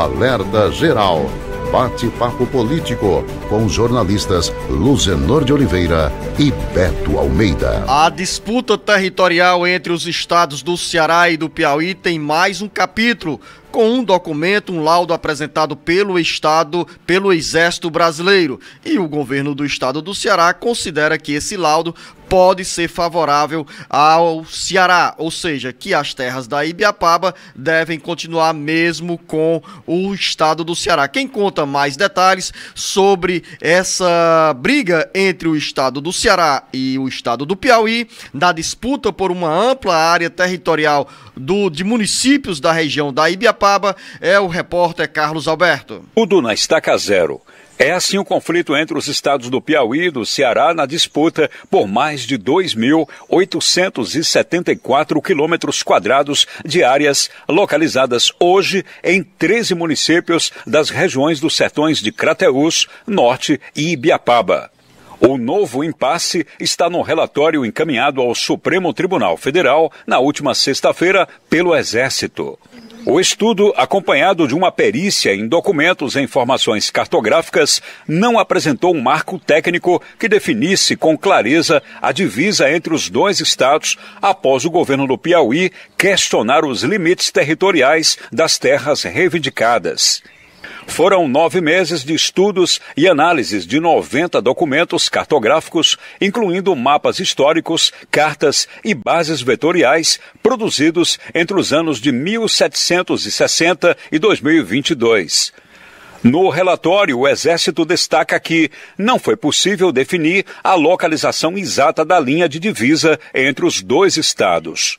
Alerta Geral. Bate-papo político com os jornalistas Luzenor de Oliveira e Beto Almeida. A disputa territorial entre os estados do Ceará e do Piauí tem mais um capítulo com um documento, um laudo apresentado pelo Estado, pelo Exército Brasileiro. E o governo do Estado do Ceará considera que esse laudo pode ser favorável ao Ceará, ou seja, que as terras da Ibiapaba devem continuar mesmo com o estado do Ceará. Quem conta mais detalhes sobre essa briga entre o estado do Ceará e o estado do Piauí, na disputa por uma ampla área territorial do, de municípios da região da Ibiapaba, é o repórter Carlos Alberto. Tudo na estaca zero. É assim o conflito entre os estados do Piauí e do Ceará na disputa por mais de 2.874 quilômetros quadrados de áreas localizadas hoje em 13 municípios das regiões dos sertões de Crateús, Norte e Ibiapaba. O novo impasse está no relatório encaminhado ao Supremo Tribunal Federal na última sexta-feira pelo Exército. O estudo, acompanhado de uma perícia em documentos e informações cartográficas, não apresentou um marco técnico que definisse com clareza a divisa entre os dois estados após o governo do Piauí questionar os limites territoriais das terras reivindicadas. Foram nove meses de estudos e análises de 90 documentos cartográficos, incluindo mapas históricos, cartas e bases vetoriais produzidos entre os anos de 1760 e 2022. No relatório, o Exército destaca que não foi possível definir a localização exata da linha de divisa entre os dois estados.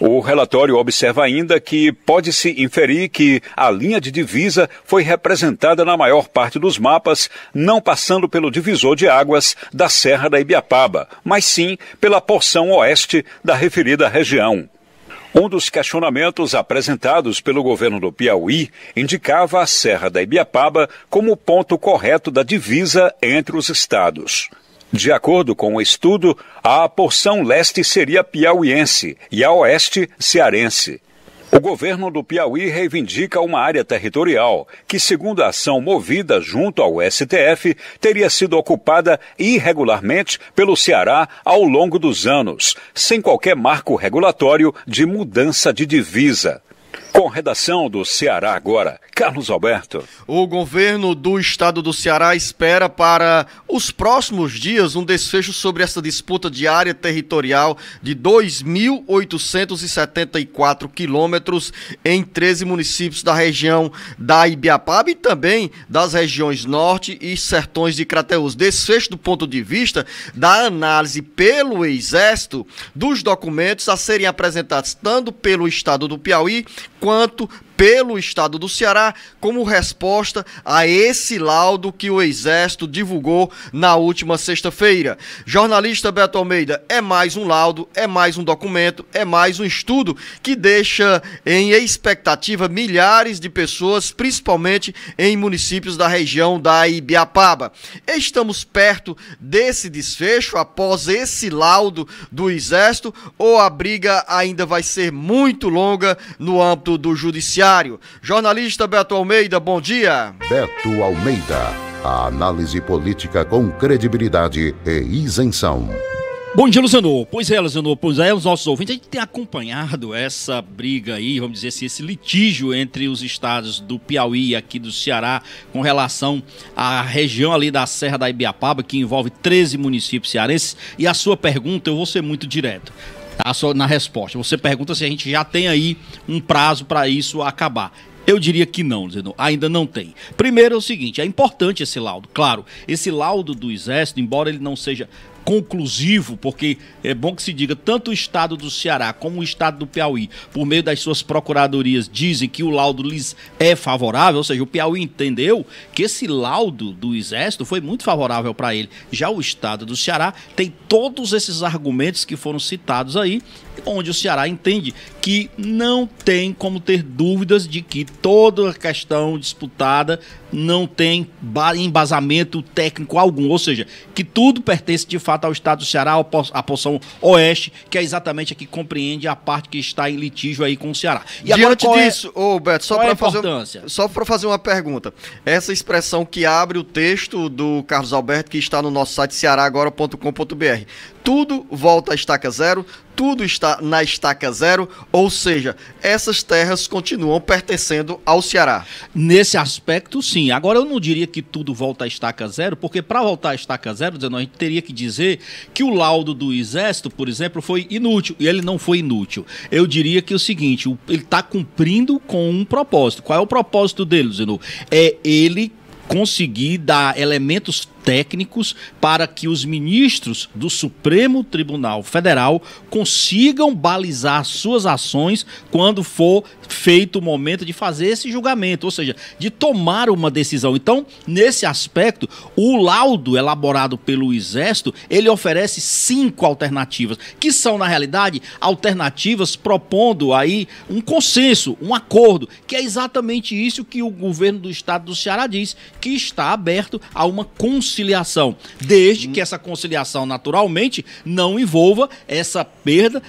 O relatório observa ainda que pode-se inferir que a linha de divisa foi representada na maior parte dos mapas, não passando pelo divisor de águas da Serra da Ibiapaba, mas sim pela porção oeste da referida região. Um dos questionamentos apresentados pelo governo do Piauí indicava a Serra da Ibiapaba como o ponto correto da divisa entre os estados. De acordo com o estudo, a porção leste seria piauiense e a oeste cearense. O governo do Piauí reivindica uma área territorial que, segundo a ação movida junto ao STF, teria sido ocupada irregularmente pelo Ceará ao longo dos anos, sem qualquer marco regulatório de mudança de divisa. Com redação do Ceará agora, Carlos Alberto. O governo do estado do Ceará espera para os próximos dias um desfecho sobre essa disputa de área territorial de 2.874 quilômetros em 13 municípios da região da Ibiapaba e também das regiões norte e sertões de Crateús. Desfecho do ponto de vista da análise pelo Exército dos documentos a serem apresentados tanto pelo estado do Piauí quanto pelo estado do Ceará como resposta a esse laudo que o Exército divulgou na última sexta-feira. Jornalista Beto Almeida, é mais um laudo, é mais um documento, é mais um estudo que deixa em expectativa milhares de pessoas, principalmente em municípios da região da Ibiapaba. Estamos perto desse desfecho após esse laudo do Exército ou a briga ainda vai ser muito longa no âmbito do judiciário? Jornalista Beto Almeida, bom dia. Beto Almeida, a análise política com credibilidade e isenção. Bom dia, Luciano. Pois é, Luciano, pois é, os nossos ouvintes, a gente tem acompanhado essa briga aí, vamos dizer assim, esse litígio entre os estados do Piauí e aqui do Ceará com relação à região ali da Serra da Ibiapaba, que envolve 13 municípios cearenses. E a sua pergunta, eu vou ser muito direto na resposta. Você pergunta se a gente já tem aí um prazo para isso acabar. Eu diria que não, Zeno, ainda não tem. Primeiro é o seguinte, é importante esse laudo. Claro, esse laudo do Exército, embora ele não seja conclusivo, porque é bom que se diga, tanto o estado do Ceará como o estado do Piauí, por meio das suas procuradorias, dizem que o laudo lhes é favorável, ou seja, o Piauí entendeu que esse laudo do Exército foi muito favorável para ele. Já o estado do Ceará tem todos esses argumentos que foram citados aí, onde o Ceará entende que não tem como ter dúvidas de que toda a questão disputada não tem embasamento técnico algum, ou seja, que tudo pertence de fato fato ao estado do Ceará, a porção oeste, que é exatamente a que compreende a parte que está em litígio aí com o Ceará. E Diante agora, é disso, é, ô Beto, só para é fazer, só para fazer uma pergunta. Essa expressão que abre o texto do Carlos Alberto, que está no nosso site cearagora.com.br, tudo volta a estaca zero, tudo está na estaca zero, ou seja, essas terras continuam pertencendo ao Ceará. Nesse aspecto, sim. Agora, eu não diria que tudo volta a estaca zero, porque para voltar a estaca zero, a gente teria que dizer que o laudo do Exército, por exemplo, foi inútil, e ele não foi inútil. Eu diria que é o seguinte, ele está cumprindo com um propósito. Qual é o propósito dele, Zenu? É ele conseguir dar elementos técnicos para que os ministros do Supremo Tribunal Federal consigam balizar suas ações quando for feito o momento de fazer esse julgamento, ou seja, de tomar uma decisão. Então, nesse aspecto, o laudo elaborado pelo Exército, ele oferece cinco alternativas, que são na realidade alternativas propondo aí um consenso, um acordo, que é exatamente isso que o governo do estado do Ceará diz, que está aberto a uma conciliação conciliação, desde que essa conciliação naturalmente não envolva essa perda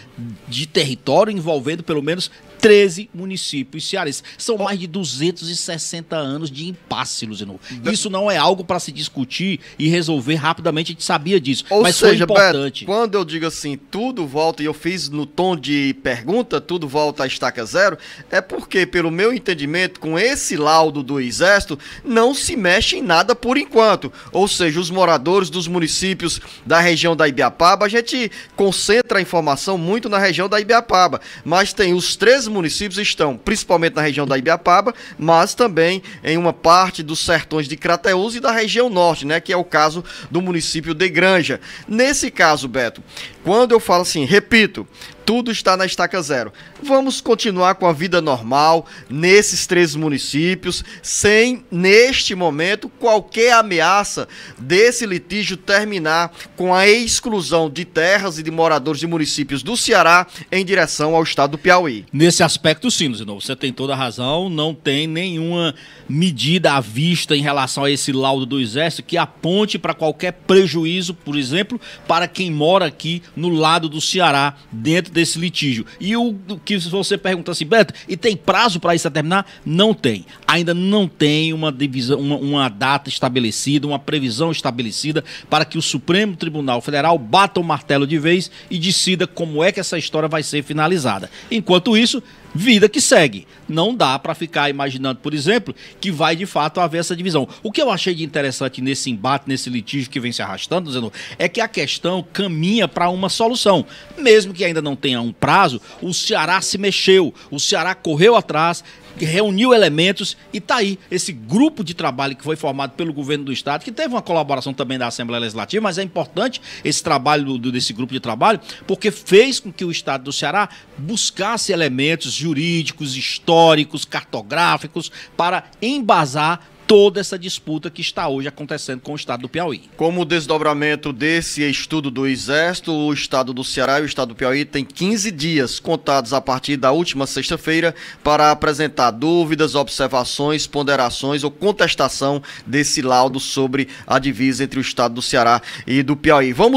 de território envolvendo pelo menos 13 municípios cearenses. São mais de 260 anos de impasse, Luzino. Isso não é algo para se discutir e resolver rapidamente, a gente sabia disso. Ou mas seja, foi importante. Beto, quando eu digo assim, tudo volta, e eu fiz no tom de pergunta, tudo volta à estaca zero, é porque, pelo meu entendimento, com esse laudo do Exército, não se mexe em nada por enquanto. Ou seja, os moradores dos municípios da região da Ibiapaba, a gente concentra a informação muito na região da Ibiapaba, mas tem os três municípios estão principalmente na região da Ibiapaba, mas também em uma parte dos sertões de Crateús e da região norte, né, que é o caso do município de Granja. Nesse caso, Beto, quando eu falo assim, repito, tudo está na estaca zero. Vamos continuar com a vida normal nesses três municípios, sem, neste momento, qualquer ameaça desse litígio terminar com a exclusão de terras e de moradores de municípios do Ceará em direção ao estado do Piauí. Nesse aspecto, sim, Zino, você tem toda a razão, não tem nenhuma medida à vista em relação a esse laudo do Exército que aponte para qualquer prejuízo, por exemplo, para quem mora aqui no lado do Ceará, dentro desse litígio. E o que você pergunta assim, Beto, e tem prazo para isso terminar? Não tem. Ainda não tem uma divisão, uma, uma data estabelecida, uma previsão estabelecida para que o Supremo Tribunal Federal bata o martelo de vez e decida como é que essa história vai ser finalizada. Enquanto isso, vida que segue. Não dá para ficar imaginando, por exemplo, que vai de fato haver essa divisão. O que eu achei de interessante nesse embate, nesse litígio que vem se arrastando, Zeno, é que a questão caminha para uma solução. Mesmo que ainda não tenha um prazo, o Ceará se mexeu, o Ceará correu atrás, reuniu elementos e está aí esse grupo de trabalho que foi formado pelo governo do estado, que teve uma colaboração também da Assembleia Legislativa, mas é importante esse trabalho do, desse grupo de trabalho, porque fez com que o estado do Ceará buscasse elementos jurídicos, históricos, cartográficos para embasar toda essa disputa que está hoje acontecendo com o estado do Piauí. Como desdobramento desse estudo do Exército, o estado do Ceará e o estado do Piauí têm 15 dias contados a partir da última sexta-feira para apresentar dúvidas, observações, ponderações ou contestação desse laudo sobre a divisa entre o estado do Ceará e do Piauí. Vamos